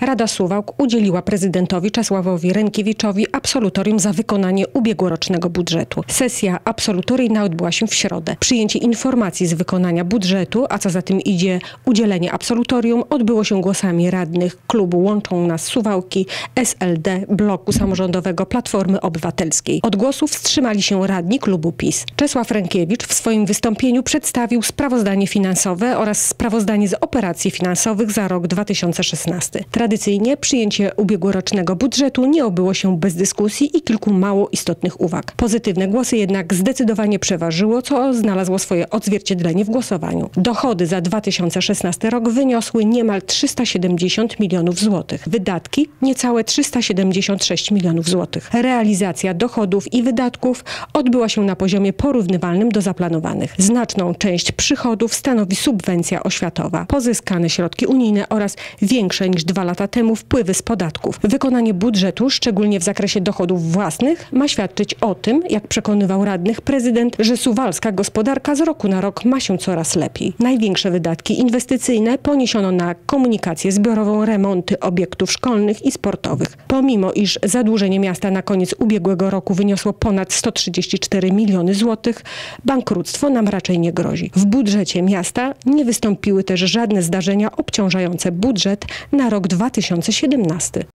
Rada Suwałk udzieliła prezydentowi Czesławowi Rękiewiczowi absolutorium za wykonanie ubiegłorocznego budżetu. Sesja absolutoryjna odbyła się w środę. Przyjęcie informacji z wykonania budżetu, a co za tym idzie udzielenie absolutorium, odbyło się głosami radnych klubu Łączą Nas Suwałki, SLD, Bloku Samorządowego Platformy Obywatelskiej. Od głosów wstrzymali się radni klubu PiS. Czesław Rękiewicz w swoim wystąpieniu przedstawił sprawozdanie finansowe oraz sprawozdanie z operacji finansowych za rok 2016. Tradycyjnie przyjęcie ubiegłorocznego budżetu nie obyło się bez dyskusji i kilku mało istotnych uwag. Pozytywne głosy jednak zdecydowanie przeważyło, co znalazło swoje odzwierciedlenie w głosowaniu. Dochody za 2016 rok wyniosły niemal 370 milionów złotych. Wydatki niecałe 376 milionów złotych. Realizacja dochodów i wydatków odbyła się na poziomie porównywalnym do zaplanowanych. Znaczną część przychodów stanowi subwencja oświatowa, pozyskane środki unijne oraz większe niż dwa lata temu wpływy z podatków. Wykonanie budżetu, szczególnie w zakresie dochodów własnych, ma świadczyć o tym, jak przekonywał radnych prezydent, że suwalska gospodarka z roku na rok ma się coraz lepiej. Największe wydatki inwestycyjne poniesiono na komunikację zbiorową, remonty obiektów szkolnych i sportowych. Pomimo iż zadłużenie miasta na koniec ubiegłego roku wyniosło ponad 134 miliony złotych, bankructwo nam raczej nie grozi. W budżecie miasta nie wystąpiły też żadne zdarzenia obciążające budżet na rok 2017.